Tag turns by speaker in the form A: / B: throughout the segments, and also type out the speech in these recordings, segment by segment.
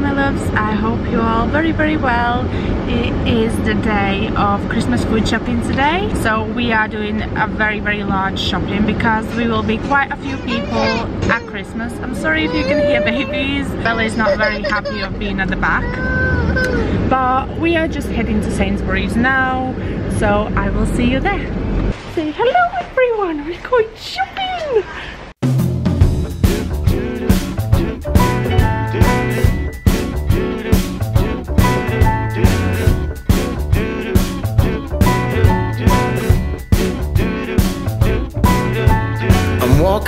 A: my loves. I hope you're all very very well. It is the day of Christmas food shopping today so we are doing a very very large shopping because we will be quite a few people at Christmas. I'm sorry if you can hear babies. Bella is not very happy of being at the back. But we are just heading to Sainsbury's now so I will see you there. Say hello everyone. We're going shopping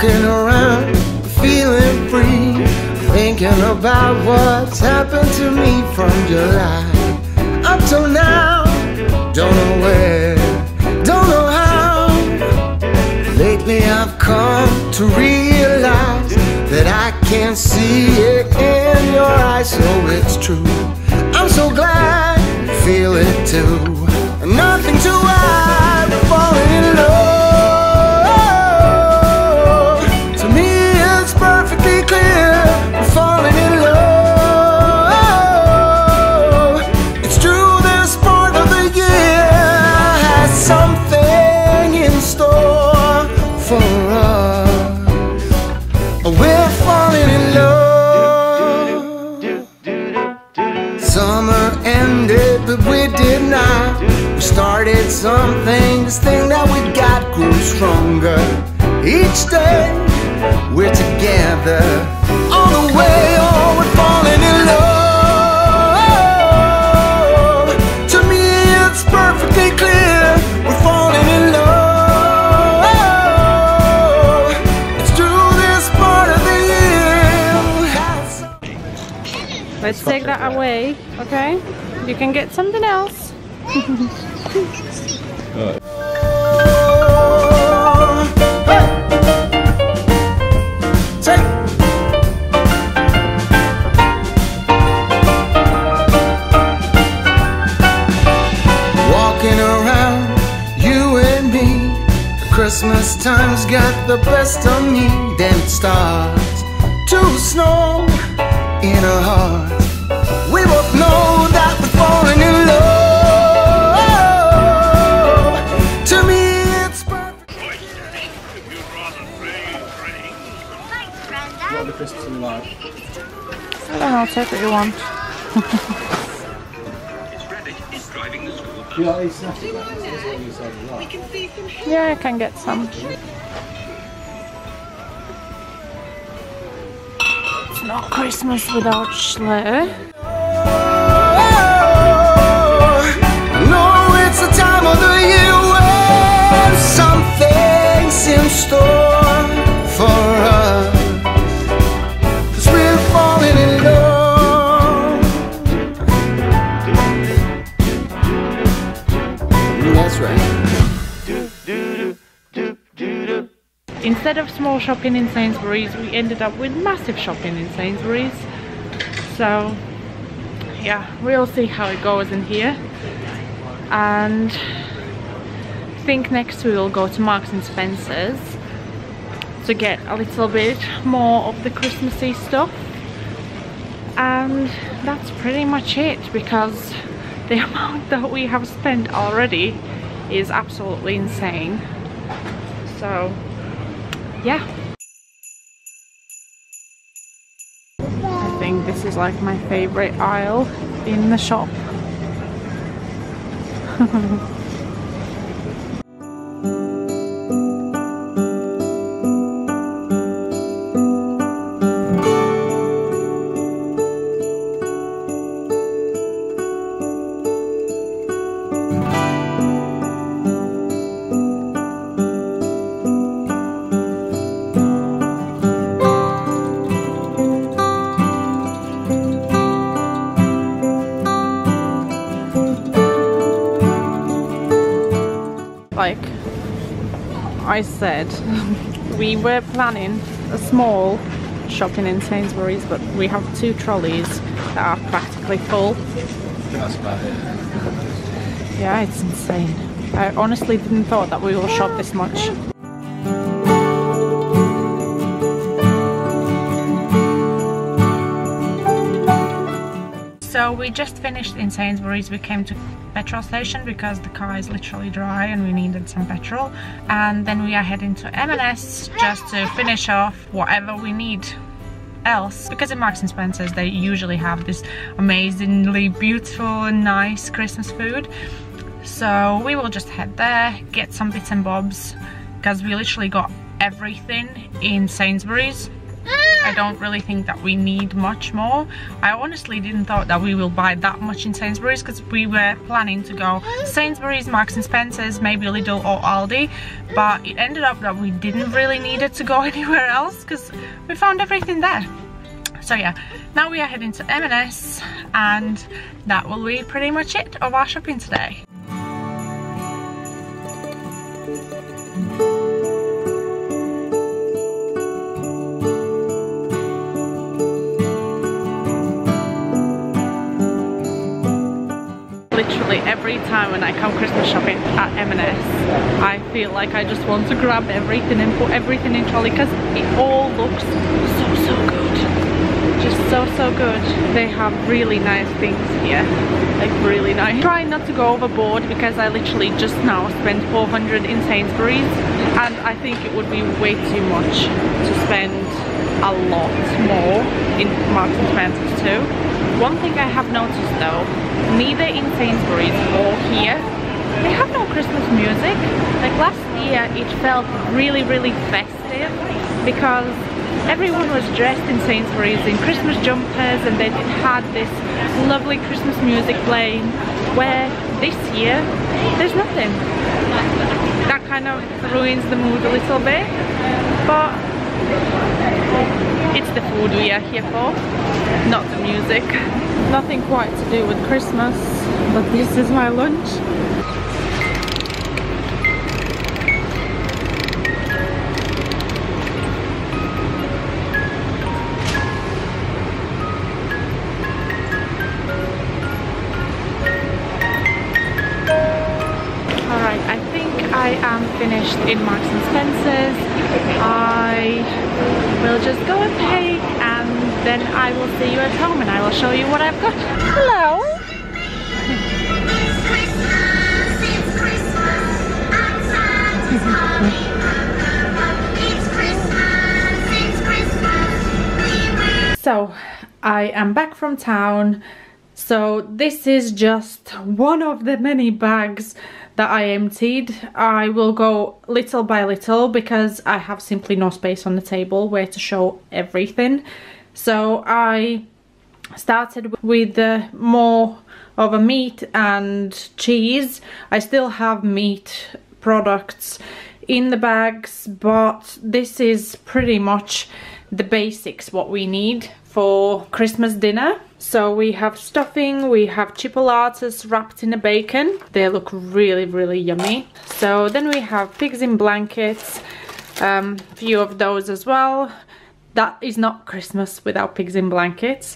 B: walking around feeling free Thinking about what's happened to me from July Up till now, don't know where, don't know how. Lately I've come to realize That I can't see it in your eyes So it's true, I'm so glad you feel it too. Nothing to hide, falling in love this thing that we got grows stronger each day. We're together all the way, oh, we're falling in love. To me, it's perfectly clear we're falling in love. It's through this part of the
A: year. Let's take that away, okay? You can get something else.
B: Christmas time's got the best of me Then it starts to snow in our hearts. We both know that we're falling in love. To me it's perfect.
C: What the Christmas in life?
A: I don't know, take what you want. Yeah, I can get some. It's not Christmas without Shloer. Small shopping in Sainsbury's, we ended up with massive shopping in Sainsbury's. So, yeah, we'll see how it goes in here. And I think next we will go to Marks and Spencer's to get a little bit more of the Christmassy stuff. And that's pretty much it because the amount that we have spent already is absolutely insane. So yeah. I think this is like my favorite aisle in the shop. I said we were planning a small shopping in Sainsbury's but we have two trolleys that are practically full
C: That's about it.
A: yeah it's insane I honestly didn't thought that we will shop this much So we just finished in Sainsbury's. We came to petrol station because the car is literally dry and we needed some petrol. And then we are heading to M&S just to finish off whatever we need else because in Marks and Spencer's they usually have this amazingly beautiful and nice Christmas food so we will just head there get some bits and bobs because we literally got everything in Sainsbury's I don't really think that we need much more. I honestly didn't thought that we will buy that much in Sainsbury's because we were planning to go Sainsbury's, Marks and Spencer's, maybe Lidl or Aldi but it ended up that we didn't really need it to go anywhere else because we found everything there. So yeah, now we are heading to M&S and that will be pretty much it of our shopping today. Every time when I come Christmas shopping at M&S I feel like I just want to grab everything and put everything in trolley because it all looks so so good. Just so so good. They have really nice things here. Like really nice. Trying not to go overboard because I literally just now spent 400 in Sainsbury's and I think it would be way too much to spend a lot more in Marks and Spencer's too. One thing I have noticed though neither in Sainsbury's or here. They have no Christmas music. Like last year it felt really really festive because everyone was dressed in Sainsbury's in Christmas jumpers and they had this lovely Christmas music playing where this year there's nothing. That kind of ruins the mood a little bit but it's the food we are here for not the music nothing quite to do with Christmas but this is my lunch Alright, I think I am finished in Marks and Spencer's. I will just go and pay and then I will see you at home and I will show you what I've got. Hello! So, I am back from town. So this is just one of the many bags that I emptied. I will go little by little because I have simply no space on the table where to show everything. So I started with the more of a meat and cheese. I still have meat products in the bags but this is pretty much the basics what we need for Christmas dinner. So we have stuffing, we have chipolatas wrapped in a bacon. They look really, really yummy. So then we have pigs in blankets, a um, few of those as well. That is not Christmas without pigs in blankets.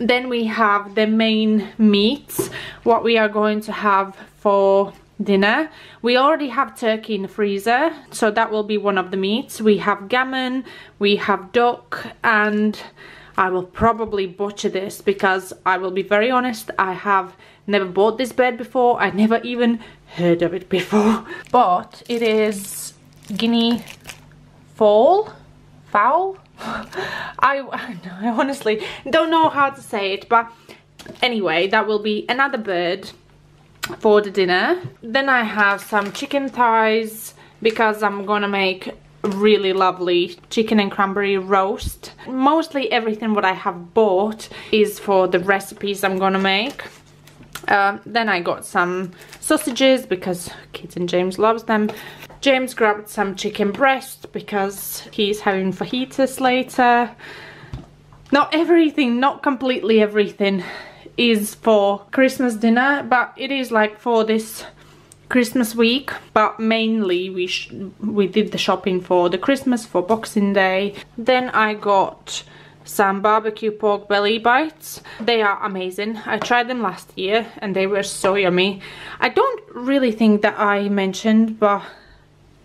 A: Then we have the main meats, what we are going to have for dinner. We already have turkey in the freezer, so that will be one of the meats. We have gammon, we have duck, and I will probably butcher this because I will be very honest, I have never bought this bird before. I never even heard of it before. But it is guinea fowl? Fowl? I, I honestly don't know how to say it, but anyway, that will be another bird for the dinner. Then I have some chicken thighs because I'm gonna make really lovely chicken and cranberry roast. Mostly everything what I have bought is for the recipes I'm gonna make. Um, then I got some sausages because kids and James loves them. James grabbed some chicken breast because he's having fajitas later. Not everything, not completely everything is for Christmas dinner, but it is like for this Christmas week, but mainly we we did the shopping for the Christmas, for Boxing Day. Then I got some barbecue pork belly bites. They are amazing. I tried them last year and they were so yummy. I don't really think that I mentioned, but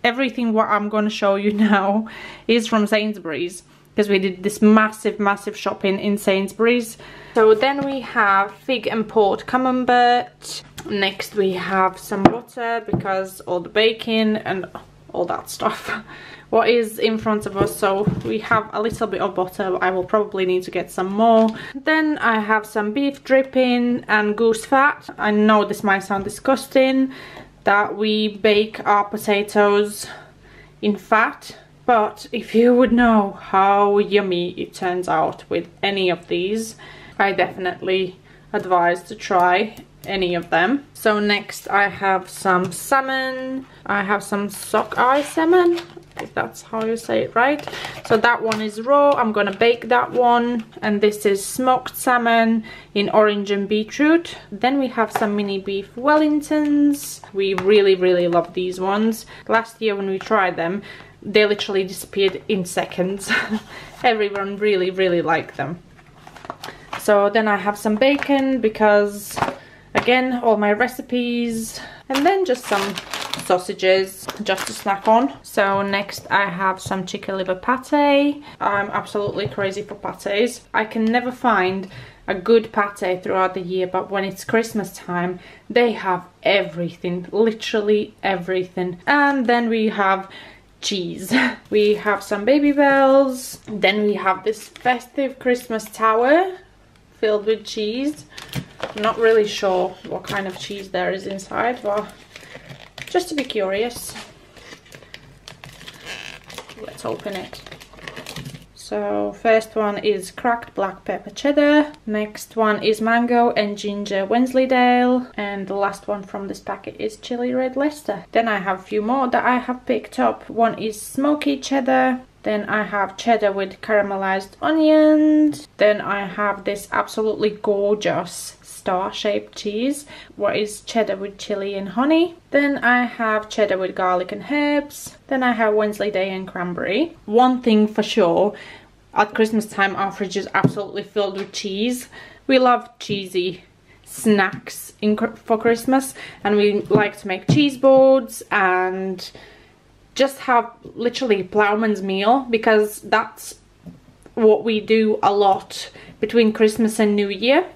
A: everything what I'm going to show you now is from Sainsbury's. because we did this massive, massive shopping in Sainsbury's. So then we have fig and port camembert. Next we have some butter because all the bacon and all that stuff. what is in front of us so we have a little bit of butter I will probably need to get some more then I have some beef dripping and goose fat I know this might sound disgusting that we bake our potatoes in fat but if you would know how yummy it turns out with any of these I definitely advise to try any of them. So next I have some salmon. I have some sockeye salmon if that's how you say it right. So that one is raw. I'm gonna bake that one. And this is smoked salmon in orange and beetroot. Then we have some mini beef wellingtons. We really really love these ones. Last year when we tried them they literally disappeared in seconds. Everyone really really liked them. So then i have some bacon because again all my recipes. And then just some sausages just to snack on. So next I have some chicken liver pate. I'm absolutely crazy for pates. I can never find a good pate throughout the year but when it's Christmas time they have everything, literally everything. And then we have cheese. We have some Babybels. then we have this festive Christmas tower filled with cheese. I'm not really sure what kind of cheese there is inside but just to be curious. Let's open it. So first one is cracked black pepper cheddar. Next one is mango and ginger Wensleydale. And the last one from this packet is chili red Leicester. Then I have a few more that I have picked up. One is smoky cheddar. Then I have cheddar with caramelized onions. Then I have this absolutely gorgeous star-shaped cheese. What is cheddar with chili and honey. Then I have cheddar with garlic and herbs. Then I have Wensleydale and cranberry. One thing for sure, at Christmas time our fridge is absolutely filled with cheese. We love cheesy snacks in, for Christmas and we like to make cheese boards and just have literally ploughman's meal because that's what we do a lot between Christmas and New Year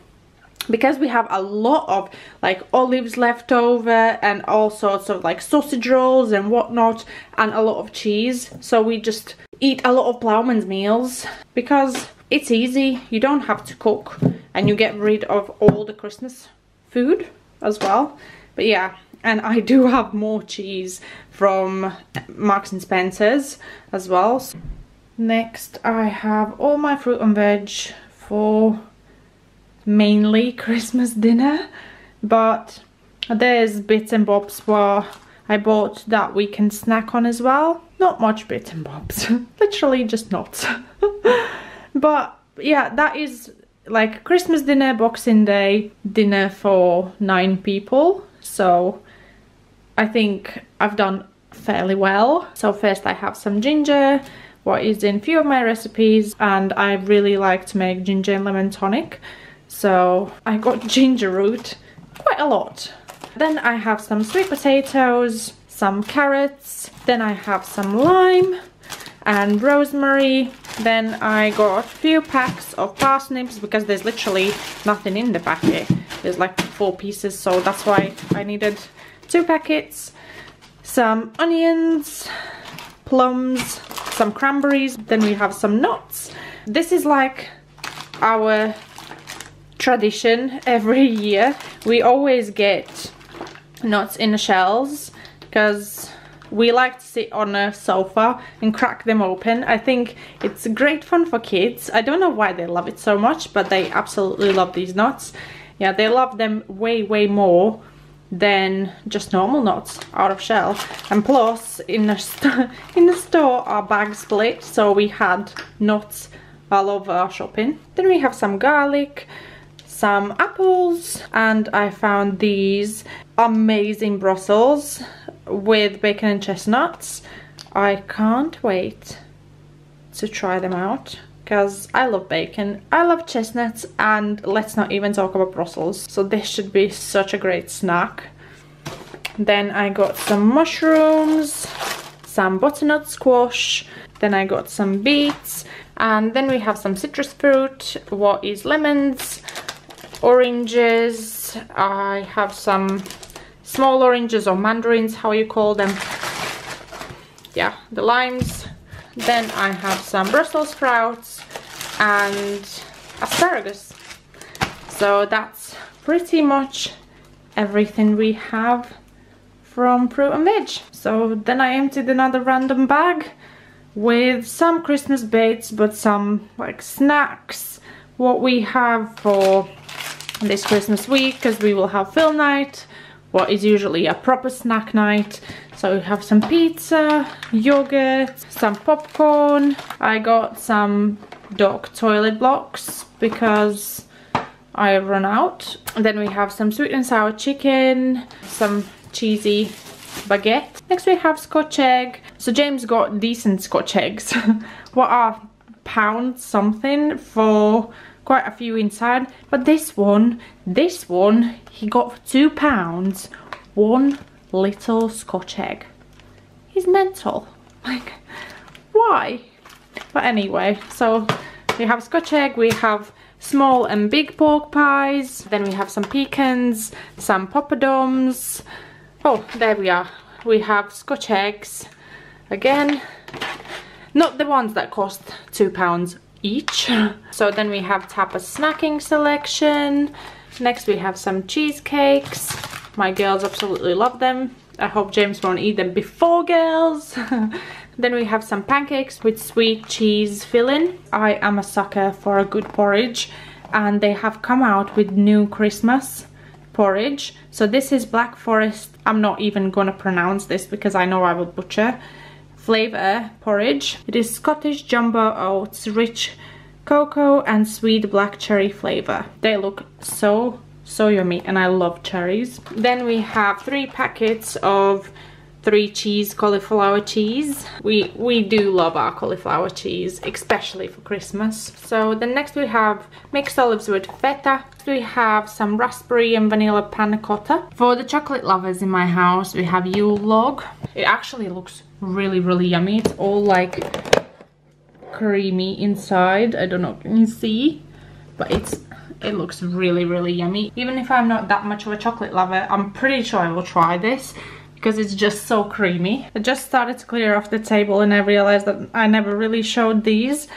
A: because we have a lot of like olives left over and all sorts of like sausage rolls and whatnot and a lot of cheese. So we just eat a lot of ploughman's meals because it's easy. You don't have to cook and you get rid of all the christmas food as well. But yeah and I do have more cheese from Marks and Spencer's as well. Next I have all my fruit and veg for mainly Christmas dinner but there's bits and bobs where I bought that we can snack on as well. Not much bits and bobs, literally just nuts. but yeah, that is like Christmas dinner, Boxing Day dinner for nine people. So I think I've done fairly well. So first I have some ginger, what is in few of my recipes, and I really like to make ginger and lemon tonic. So I got ginger root, quite a lot. Then I have some sweet potatoes, some carrots, then I have some lime and rosemary. Then I got a few packs of parsnips because there's literally nothing in the packet. There's like four pieces, so that's why I needed two packets, some onions, plums, some cranberries, then we have some nuts. This is like our tradition every year. We always get nuts in the shells because we like to sit on a sofa and crack them open. I think it's great fun for kids. I don't know why they love it so much, but they absolutely love these nuts. Yeah, they love them way, way more than just normal nuts out of shell and plus in the in the store our bag split so we had nuts all over our shopping then we have some garlic some apples and I found these amazing Brussels with bacon and chestnuts I can't wait to try them out because I love bacon, I love chestnuts, and let's not even talk about Brussels. So this should be such a great snack. Then I got some mushrooms, some butternut squash, then I got some beets, And then we have some citrus fruit, what is lemons, oranges, I have some small oranges or mandarins, how you call them. Yeah, the limes. Then I have some Brussels sprouts and asparagus. So that's pretty much everything we have from fruit and veg. So then I emptied another random bag with some Christmas baits but some like snacks what we have for this Christmas week because we will have film night what is usually a proper snack night. So we have some pizza yogurt some popcorn. I got some dog toilet blocks because I run out. And then we have some sweet and sour chicken some cheesy baguette. Next we have scotch egg. So James got decent scotch eggs. What are pound something for quite a few inside but this one this one he got for two pounds one little scotch egg. He's mental. Like why? But anyway so we have scotch egg we have small and big pork pies then we have some pecans some poppadoms. Oh there we are. We have scotch eggs again. Not the ones that cost two pounds each. So then we have tapas snacking selection. Next we have some cheesecakes. My girls absolutely love them. I hope james won't eat them before girls. Then we have some pancakes with sweet cheese filling. I am a sucker for a good porridge and they have come out with new christmas porridge. So this is black forest. I'm not even gonna pronounce this because i know i will butcher flavor porridge. It is Scottish jumbo oats, rich cocoa and sweet black cherry flavor. They look so, so yummy and I love cherries. Then we have three packets of three cheese cauliflower cheese. We we do love our cauliflower cheese especially for christmas. So then next we have mixed olives with feta. We have some raspberry and vanilla panna cotta. For the chocolate lovers in my house we have yule log. It actually looks really really yummy. It's all like creamy inside. I don't know can you see but it's it looks really really yummy. Even if i'm not that much of a chocolate lover i'm pretty sure i will try this because it's just so creamy i just started to clear off the table and i realized that i never really showed these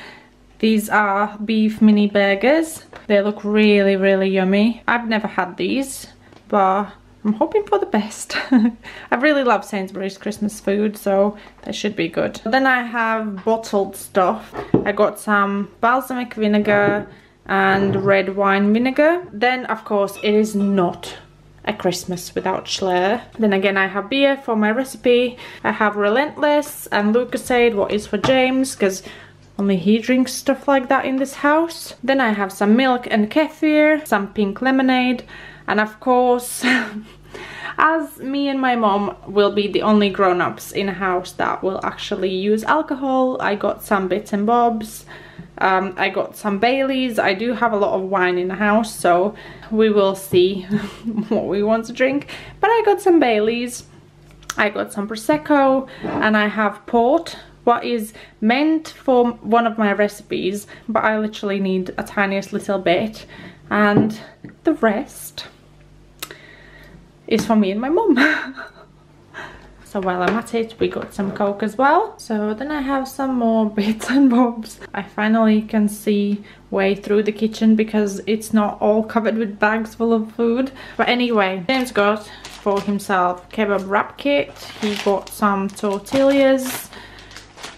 A: these are beef mini burgers they look really really yummy i've never had these but I'm hoping for the best. I really love Sainsbury's Christmas food, so they should be good. Then I have bottled stuff. I got some balsamic vinegar and red wine vinegar. Then, of course, it is not a Christmas without Shloer. Then again, I have beer for my recipe. I have Relentless and Lucozade, what is for James, because only he drinks stuff like that in this house. Then I have some milk and kefir, some pink lemonade, and of course as me and my mom will be the only grown-ups in a house that will actually use alcohol I got some bits and bobs um, I got some Baileys. I do have a lot of wine in the house so we will see what we want to drink. But I got some Baileys. I got some Prosecco and I have port what is meant for one of my recipes but I literally need a tiniest little bit. And the rest is for me and my mum. so while I'm at it, we got some Coke as well. So then I have some more bits and bobs. I finally can see way through the kitchen because it's not all covered with bags full of food. But anyway, James got for himself kebab wrap kit. He got some tortillas.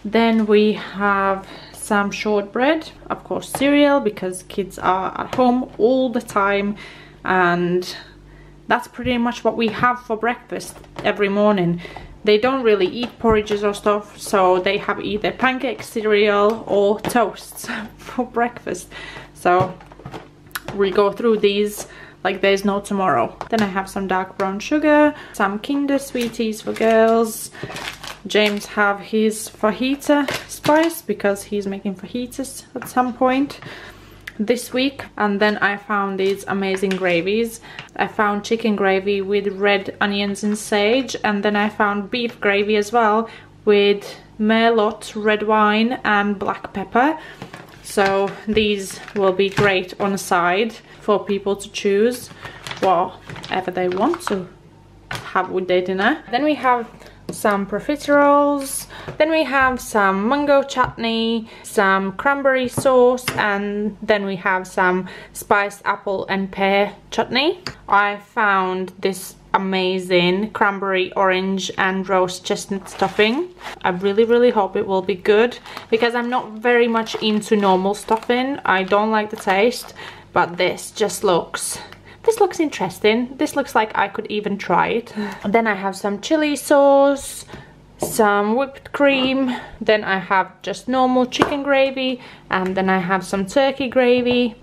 A: Then we have some shortbread, of course cereal because kids are at home all the time and that's pretty much what we have for breakfast every morning they don't really eat porridges or stuff so they have either pancakes cereal or toasts for breakfast. So we go through these like there's no tomorrow. Then i have some dark brown sugar some kinder sweeties for girls. James have his fajita spice because he's making fajitas at some point this week and then I found these amazing gravies. I found chicken gravy with red onions and sage and then I found beef gravy as well with merlot red wine and black pepper so these will be great on the side for people to choose whatever they want to have with their dinner then we have some profiteroles then we have some mango chutney some cranberry sauce and then we have some spiced apple and pear chutney. I found this amazing cranberry orange and roast chestnut stuffing. I really really hope it will be good because i'm not very much into normal stuffing. I don't like the taste but this just looks this looks interesting. This looks like i could even try it. Then i have some chili sauce some whipped cream then i have just normal chicken gravy and then i have some turkey gravy.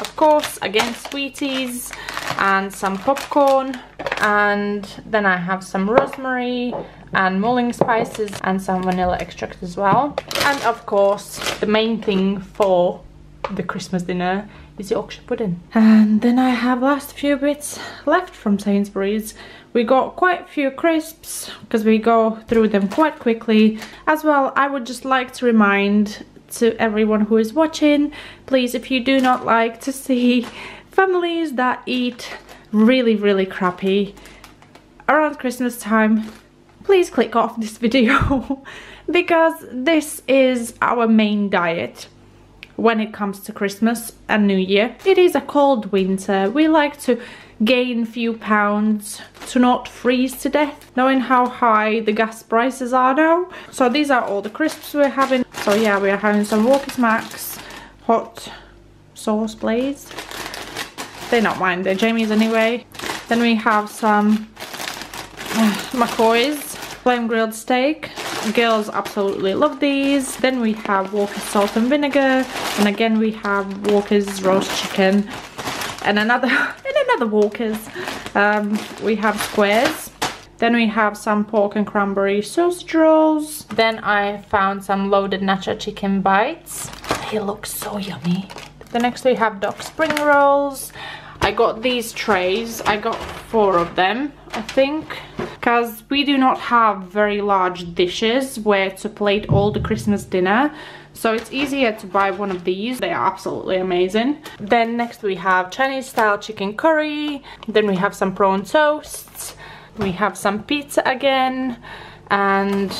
A: Of course again sweeties and some popcorn and then I have some rosemary and mulling spices and some vanilla extract as well. And of course the main thing for the Christmas dinner is the Yorkshire pudding? And then I have last few bits left from Sainsbury's. We got quite a few crisps because we go through them quite quickly. As well I would just like to remind to everyone who is watching please if you do not like to see families that eat really really crappy around Christmas time please click off this video because this is our main diet when it comes to Christmas and New Year. It is a cold winter. We like to gain few pounds to not freeze to death knowing how high the gas prices are now. So these are all the crisps we're having. So yeah, we are having some Walker's Max hot sauce blaze they're not mine, they're Jamie's anyway. Then we have some uh, McCoy's flame grilled steak. Girls absolutely love these. Then we have Walker's salt and vinegar. And again we have Walker's roast chicken. And another, and another Walker's. Um, we have squares. Then we have some pork and cranberry sausage rolls. Then I found some loaded nacho chicken bites. They look so yummy. The next we have duck spring rolls. I got these trays. I got four of them, I think. Because we do not have very large dishes where to plate all the Christmas dinner. So it's easier to buy one of these. They are absolutely amazing. Then next we have Chinese style chicken curry. Then we have some prawn toasts. We have some pizza again. And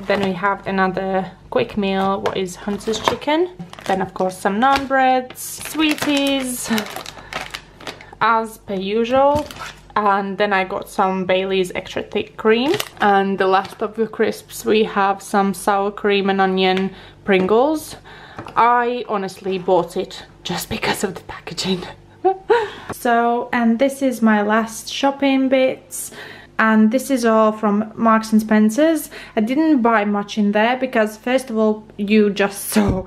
A: then we have another quick meal, what is Hunter's chicken. Then of course some naan breads, sweeties, as per usual and then I got some Bailey's extra thick cream. And the last of the crisps we have some sour cream and onion Pringles. I honestly bought it just because of the packaging. So and this is my last shopping bits. And this is all from Marks and Spencer's. I didn't buy much in there because first of all you just saw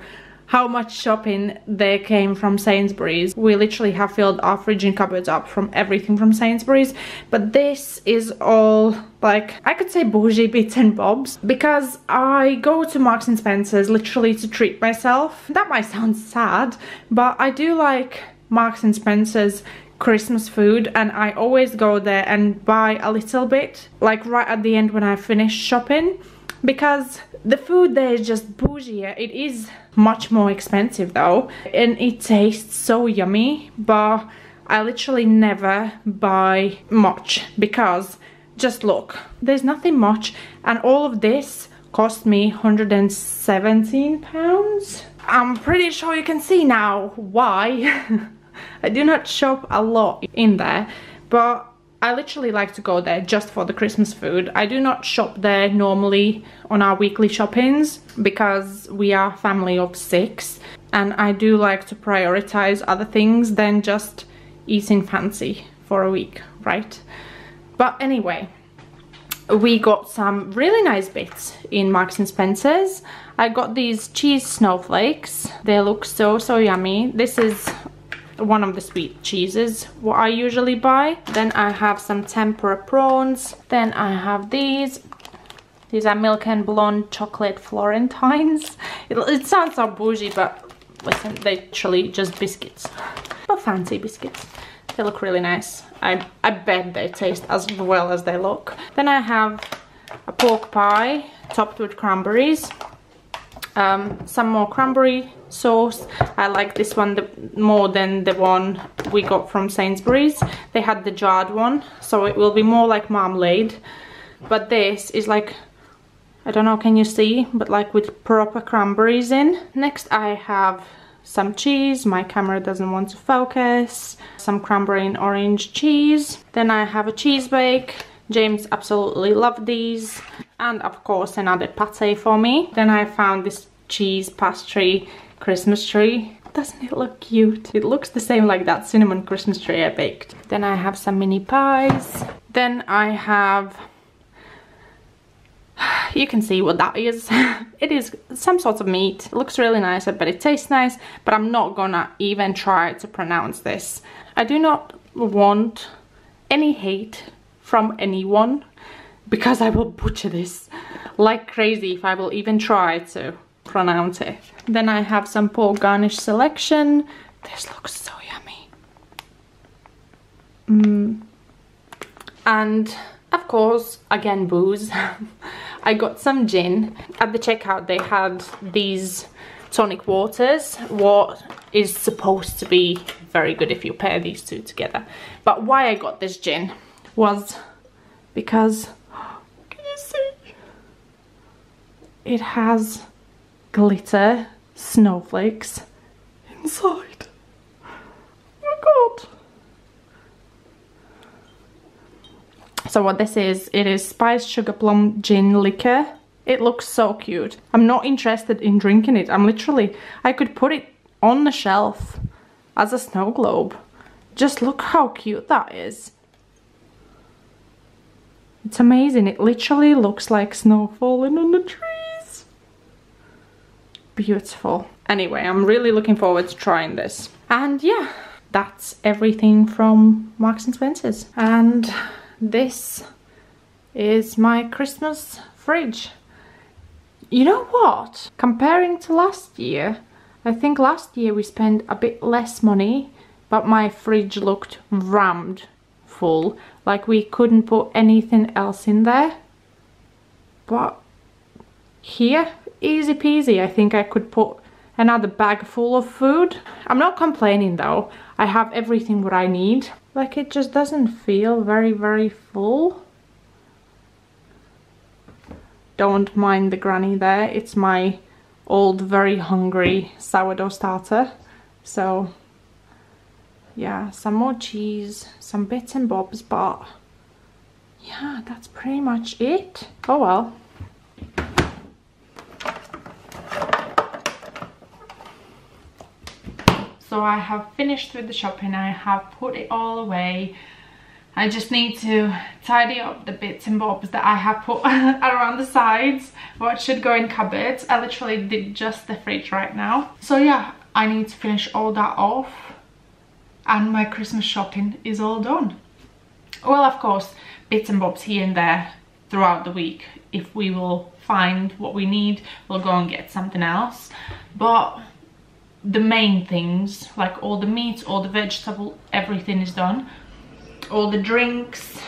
A: how much shopping there came from Sainsbury's. We literally have filled our fridge and cupboards up from everything from Sainsbury's. But this is all like, I could say bougie bits and bobs. Because I go to Marks and Spencer's literally to treat myself. That might sound sad, but I do like Marks and Spencer's Christmas food and I always go there and buy a little bit like right at the end when I finish shopping because the food there is just bougie. It is much more expensive though. And it tastes so yummy but I literally never buy much because just look there's nothing much. And all of this cost me 117 pounds. I'm pretty sure you can see now why. I do not shop a lot in there but I literally like to go there just for the Christmas food. I do not shop there normally on our weekly shoppings because we are a family of six and I do like to prioritize other things than just eating fancy for a week, right? But anyway, we got some really nice bits in Marks and Spencer's. I got these cheese snowflakes. They look so, so yummy. This is one of the sweet cheeses what I usually buy. Then I have some tempura prawns. Then I have these. These are milk and blonde chocolate florentines. It, it sounds so bougie, but listen, they're actually just biscuits. But fancy biscuits. They look really nice. I, I bet they taste as well as they look. Then I have a pork pie topped with cranberries um, some more cranberry sauce. I like this one the, more than the one we got from Sainsbury's. They had the jarred one so it will be more like marmalade. But this is like I don't know can you see? But like with proper cranberries in. Next I have some cheese. My camera doesn't want to focus. Some cranberry and orange cheese. Then I have a cheese bake James absolutely loved these and of course another pate for me. Then I found this cheese pastry Christmas tree. Doesn't it look cute? It looks the same like that cinnamon Christmas tree I baked. Then I have some mini pies. Then I have you can see what that is. it is some sort of meat. It looks really nice, but it tastes nice, but I'm not gonna even try to pronounce this. I do not want any hate from anyone because I will butcher this like crazy if I will even try to pronounce it. Then I have some pork garnish selection. This looks so yummy. Mm. And of course, again booze. I got some gin. At the checkout they had these tonic waters, what is supposed to be very good if you pair these two together. But why I got this gin was because, can you see? It has glitter snowflakes inside. Oh my god. So what this is, it is spiced sugar plum gin liquor. It looks so cute. I'm not interested in drinking it. I'm literally, I could put it on the shelf as a snow globe. Just look how cute that is. It's amazing. It literally looks like snow falling on the trees. Beautiful. Anyway, I'm really looking forward to trying this. And yeah, that's everything from Marks and Spencer's. And this is my Christmas fridge. You know what? Comparing to last year, I think last year we spent a bit less money, but my fridge looked rammed full like we couldn't put anything else in there. But here easy peasy I think I could put another bag full of food. I'm not complaining though. I have everything what I need. Like it just doesn't feel very very full. Don't mind the granny there. It's my old very hungry sourdough starter. So yeah some more cheese some bits and bobs but yeah that's pretty much it. Oh well. So I have finished with the shopping I have put it all away. I just need to tidy up the bits and bobs that I have put around the sides what should go in cupboards. I literally did just the fridge right now. So yeah I need to finish all that off and my Christmas shopping is all done. Well, of course, bits and bobs here and there throughout the week. If we will find what we need, we'll go and get something else. But the main things, like all the meat, all the vegetable, everything is done. All the drinks,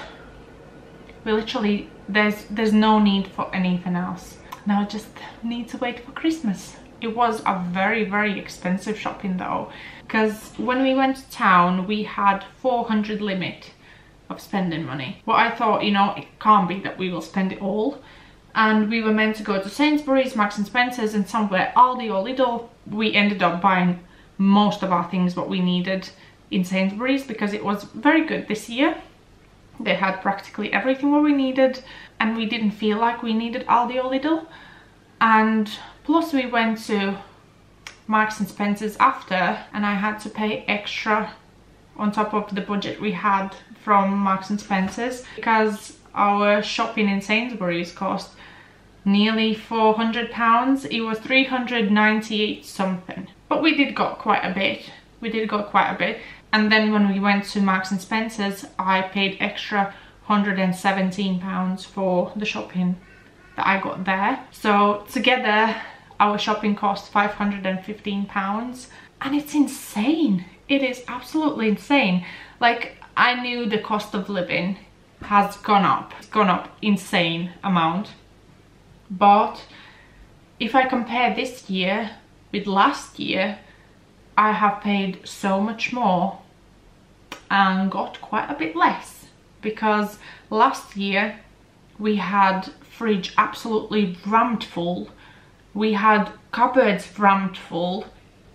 A: we literally, there's, there's no need for anything else. Now I just need to wait for Christmas. It was a very, very expensive shopping though because when we went to town we had 400 limit of spending money. What I thought, you know, it can't be that we will spend it all. And we were meant to go to Sainsbury's, Marks and Spencer's and somewhere Aldi or Lidl. We ended up buying most of our things what we needed in Sainsbury's because it was very good this year. They had practically everything what we needed and we didn't feel like we needed Aldi or Lidl. And plus we went to Marks and Spencer's after and I had to pay extra on top of the budget we had from Marks and Spencer's because our shopping in Sainsbury's cost nearly 400 pounds. It was 398 something. But we did got quite a bit. We did got quite a bit. And then when we went to Marks and Spencer's I paid extra 117 pounds for the shopping that I got there. So together our shopping cost 515 pounds and it's insane it is absolutely insane like i knew the cost of living has gone up. It's gone up insane amount. But if I compare this year with last year, I have paid so much more and got quite a bit less because last year we had fridge absolutely rammed full we had cupboards rammed full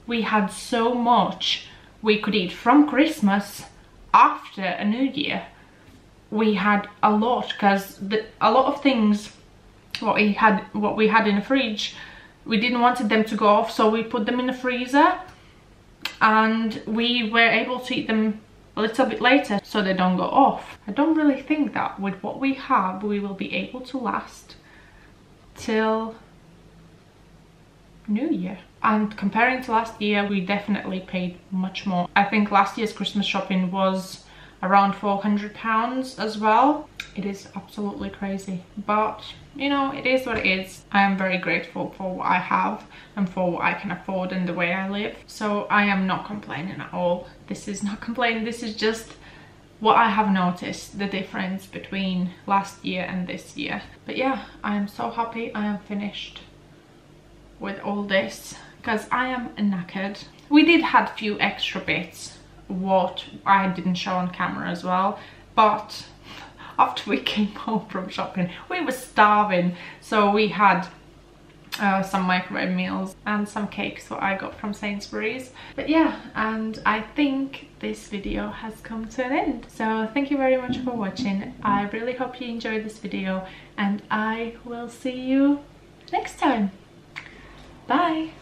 A: we had so much we could eat from christmas after a new year we had a lot because a lot of things what we had what we had in the fridge we didn't want them to go off so we put them in the freezer and we were able to eat them a little bit later so they don't go off. I don't really think that with what we have we will be able to last till New Year. And comparing to last year we definitely paid much more. I think last year's Christmas shopping was around 400 pounds as well. It is absolutely crazy. But you know it is what it is. I am very grateful for what i have and for what i can afford and the way i live. So i am not complaining at all. This is not complaining. This is just what i have noticed the difference between last year and this year. But yeah i am so happy i am finished with all this because i am knackered. We did had a few extra bits what I didn't show on camera as well but after we came home from shopping we were starving. So we had uh, some microwave meals and some cakes that I got from Sainsbury's. But yeah and I think this video has come to an end. So thank you very much for watching. I really hope you enjoyed this video and I will see you next time bye